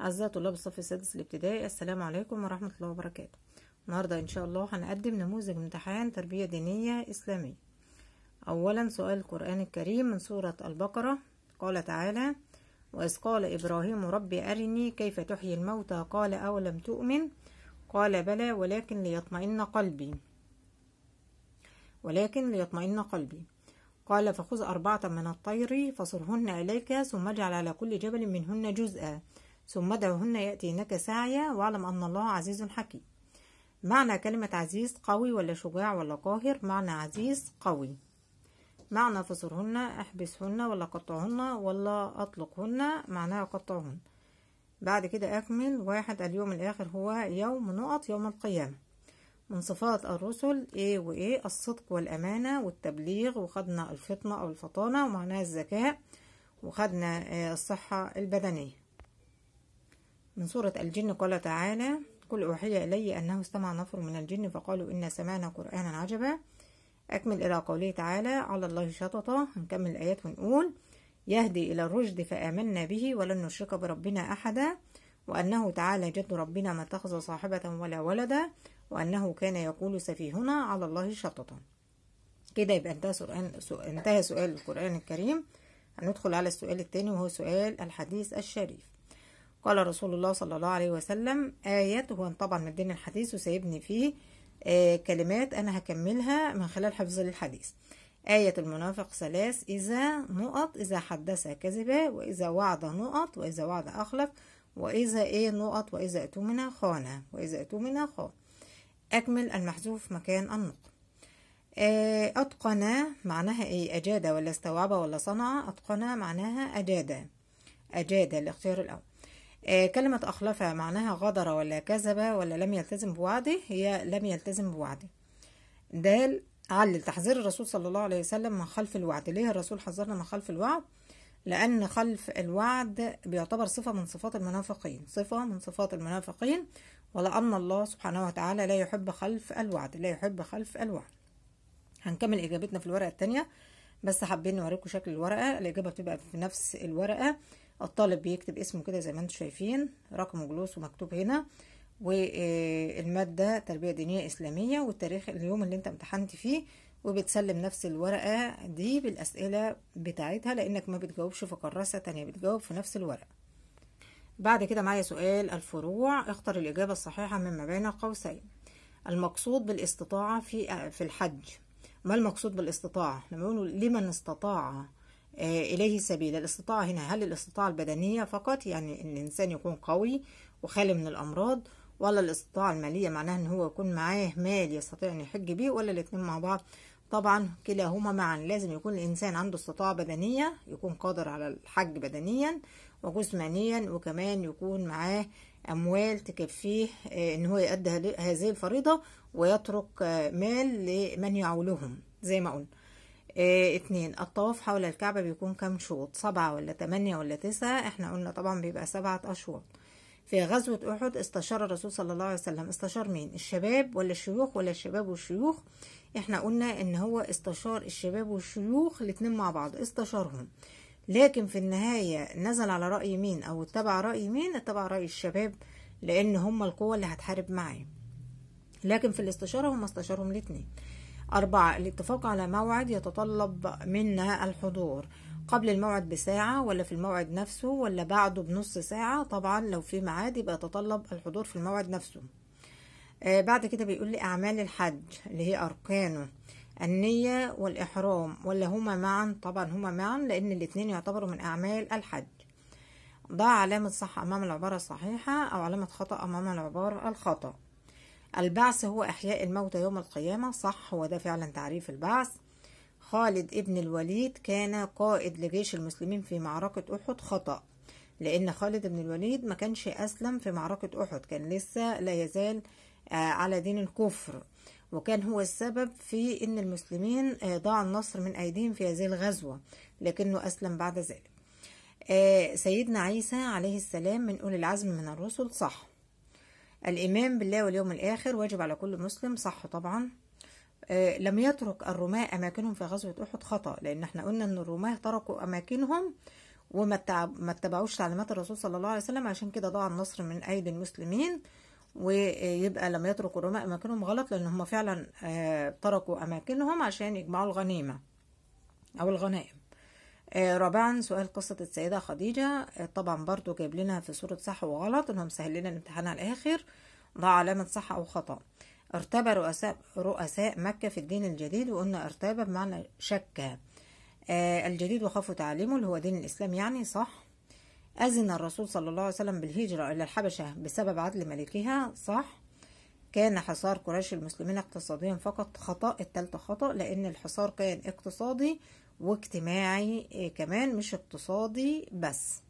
أعزائي طلاب الصف السادس الابتدائي السلام عليكم ورحمة الله وبركاته. النهاردة إن شاء الله هنقدم نموذج امتحان تربية دينية إسلامية. أولا سؤال القرآن الكريم من سورة البقرة. قال تعالى وإذ قال إبراهيم ربي أرني كيف تحيي الموتى؟ قال أولم تؤمن؟ قال بلى ولكن ليطمئن قلبي. ولكن ليطمئن قلبي. قال فخذ أربعة من الطير فصرهن إليك ثم اجعل على كل جبل منهن جزءا. ثم ادعهن يأتينك سعيا واعلم أن الله عزيز حكيم. معنى كلمة عزيز قوي ولا شجاع ولا قاهر؟ معنى عزيز قوي. معنى فصرهن احبسهن ولا قطعهن ولا أطلقهن معناها قطعهن. بعد كده أكمل. واحد اليوم الآخر هو يوم نقط يوم القيامة. من صفات الرسل إيه وايه الصدق والأمانة والتبليغ وخدنا الفطنة أو الفطانة ومعناها الذكاء وخدنا الصحة البدنية. من سورة الجن قال تعالى قل أوحي إلي أنه استمع نفر من الجن فقالوا إنا سمعنا قرآنا عجبا. أكمل إلى قوله تعالى على الله شططا هنكمل الآيات ونقول يهدي إلى الرشد فآمنا به ولن نشرك بربنا أحدا. وأنه تعالى جد ربنا ما اتخذ صاحبة ولا ولدا. وأنه كان يقول سفيهنا على الله شططا كده يبقى انتهى سؤال, انتهى سؤال القرآن الكريم. هندخل على السؤال الثاني وهو سؤال الحديث الشريف. قال رسول الله صلى الله عليه وسلم آية هو طبعا مدين الحديث وسايبني فيه آه كلمات أنا هكملها من خلال حفظ الحديث. آية المنافق ثلاث إذا نقط إذا حدث كذب وإذا وعد نقط وإذا وعد أخلف وإذا إيه نقط وإذا أتمنى خان وإذا أتمنى خان. أكمل المحذوف مكان النقط. آه أتقن معناها إيه؟ أجاد ولا استوعب ولا صنع. أتقن معناها أجاد. أجاد الاختيار الأول. كلمة أخلف معناها غدر ولا كذب ولا لم يلتزم بوعده هي لم يلتزم بوعده. دال علل تحذير الرسول صلى الله عليه وسلم من خلف الوعد. ليه الرسول حذرنا من خلف الوعد؟ لأن خلف الوعد بيعتبر صفة من صفات المنافقين. صفة من صفات المنافقين. ولأن الله سبحانه وتعالى لا يحب خلف الوعد لا يحب خلف الوعد. هنكمل إجابتنا في الورقة التانية. بس حابين نوريكم شكل الورقة. الإجابة بتبقى في نفس الورقة. الطالب بيكتب اسمه كده زي ما أنتم شايفين رقم جلوس ومكتوب هنا. والمادة تربية دينية إسلامية والتاريخ اليوم اللي انت امتحنت فيه وبتسلم نفس الورقة دي بالأسئلة بتاعتها لأنك ما بتجاوبش في كراسة تانية بتجاوب في نفس الورقة. بعد كده معايا سؤال الفروع اختر الإجابة الصحيحة مما بين قوسين. المقصود بالاستطاعة في في الحج. ما المقصود بالاستطاعة؟ لما يقولوا لمن استطاع إليه سبيل. الاستطاعة هنا هل الاستطاعة البدنية فقط؟ يعني إن الإنسان يكون قوي وخالي من الأمراض ولا الاستطاعة المالية معناها إن هو يكون معاه مال يستطيع أن يحج بيه ولا الاتنين مع بعض؟ طبعا كلاهما معا. لازم يكون الإنسان عنده استطاعة بدنية يكون قادر على الحج بدنيا وجسمانيا وكمان يكون معاه أموال تكفيه إن هو يؤدي هذه الفريضة ويترك مال لمن يعولهم. زي ما قلنا. آه الطواف حول الكعبة بيكون كام شوط؟ سبعة ولا تمانية ولا تسعة؟ إحنا قلنا طبعا بيبقى سبعة أشواط. في غزوة أحد استشار الرسول صلى الله عليه وسلم. استشار مين؟ الشباب ولا الشيوخ ولا الشباب والشيوخ؟ إحنا قلنا إن هو استشار الشباب والشيوخ الاتنين مع بعض. استشارهم. لكن في النهاية نزل على رأي مين؟ أو اتبع رأي مين؟ اتبع رأي الشباب لأن هم القوة اللي هتحارب معاه لكن في الاستشارة هم استشارهم الاتنين. أربعة الاتفاق على موعد يتطلب منا الحضور. قبل الموعد بساعة ولا في الموعد نفسه ولا بعده بنص ساعة طبعا لو في ميعاد يبقى يتطلب الحضور في الموعد نفسه. آه بعد كده بيقول لي أعمال الحج اللي هي أركانه النية والإحرام ولا هما معا؟ طبعا هما معا لأن الاتنين يعتبروا من أعمال الحج. ضع علامة صح أمام العبارة الصحيحة أو علامة خطأ أمام العبارة الخطأ. البعث هو إحياء الموتى يوم القيامة صح هو ده فعلا تعريف البعث. خالد ابن الوليد كان قائد لجيش المسلمين في معركة أحد خطأ لأن خالد بن الوليد ما كانش أسلم في معركة أحد كان لسه لا يزال على دين الكفر. وكان هو السبب في أن المسلمين ضاع النصر من أيديهم في هذه الغزوة لكنه أسلم بعد ذلك. سيدنا عيسى عليه السلام من أولي العزم من الرسل صح. الإيمان بالله واليوم الآخر واجب على كل مسلم صح طبعا. آه لم يترك الرماة أماكنهم في غزوة أحد خطأ لأن إحنا قلنا أن الرماة تركوا أماكنهم وما اتبع- ما اتبعوش تعليمات الرسول صلى الله عليه وسلم عشان كده ضاع النصر من أيدي المسلمين. ويبقى لما يتركوا الرومان أماكنهم غلط لأن هم فعلا آه، تركوا أماكنهم عشان يجمعوا الغنيمة أو الغنائم. رابعا سؤال قصة السيدة خديجة. آه، طبعا برضو جايب لنا في صورة صح وغلط إنهم مسهل لنا الامتحان على الآخر ضع علامة صح أو خطأ. ارتبى رؤساء رؤساء مكة في الدين الجديد وقلنا ارتبى بمعنى شك. آه، الجديد وخافوا تعليمه اللي هو دين الإسلام يعني صح. أذن الرسول صلى الله عليه وسلم بالهجرة إلى الحبشة بسبب عدل ملكها صح. كان حصار قريش المسلمين اقتصاديا فقط خطأ التالتة خطأ لأن الحصار كان اقتصادي واجتماعي إيه كمان مش اقتصادي بس.